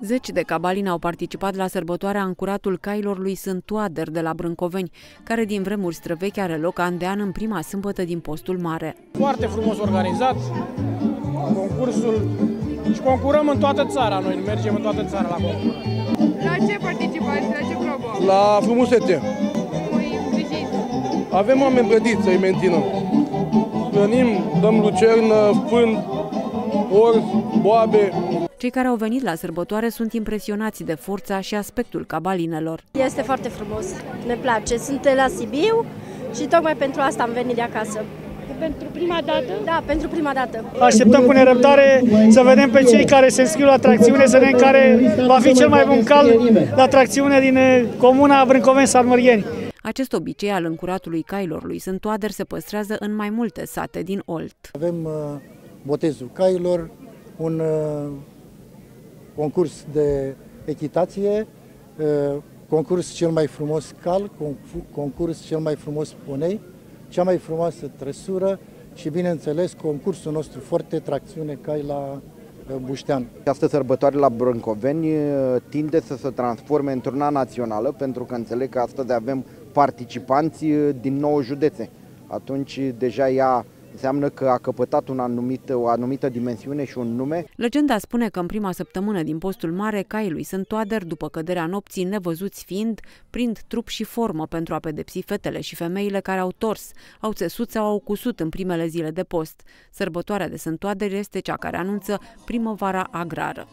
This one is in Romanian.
Zeci de cabalini au participat la sărbătoarea în curatul cailor lui Sântoader de la Brâncoveni, care din vremuri străvechi are loc an de an în prima sâmbătă din postul mare. Foarte frumos organizat concursul și concurăm în toată țara, noi mergem în toată țara la concurs. La ce participați? La ce probă? La frumusețe. Cum îi Avem oameni plătiți să-i menținem. Hrănim, dăm lucernă, fân, orz, boabe, cei care au venit la sărbătoare sunt impresionați de forța și aspectul cabalinelor. Este foarte frumos, ne place. Sunt la Sibiu și tocmai pentru asta am venit de acasă. Pentru prima dată? Da, pentru prima dată. Așteptăm cu nerăbdare să vedem pe cei care se înscriu la atracțiune, să vedem care va fi cel mai bun cal la atracțiune din eh, comuna Brâncoveni-Salmărieni. Acest obicei al încuratului cailor lui Sântoader se păstrează în mai multe sate din Olt. Avem uh, botezul cailor, un uh, concurs de echitație, uh, concurs cel mai frumos cal, concurs cel mai frumos ponei, cea mai frumoasă trăsură și, bineînțeles, concursul nostru foarte tracțiune cai la uh, Buștean. Această sărbătoare la Brâncoveni uh, tinde să se transforme într-una națională, pentru că înțeleg că astăzi avem participanți din nouă județe. Atunci deja ea înseamnă că a căpătat un anumit, o anumită dimensiune și un nume. Legenda spune că în prima săptămână din postul mare, caii lui sunt toader, după căderea nopții, nevăzuți fiind, prind trup și formă pentru a pedepsi fetele și femeile care au tors, au țesut sau au cusut în primele zile de post. Sărbătoarea de Sântoader este cea care anunță primăvara agrară.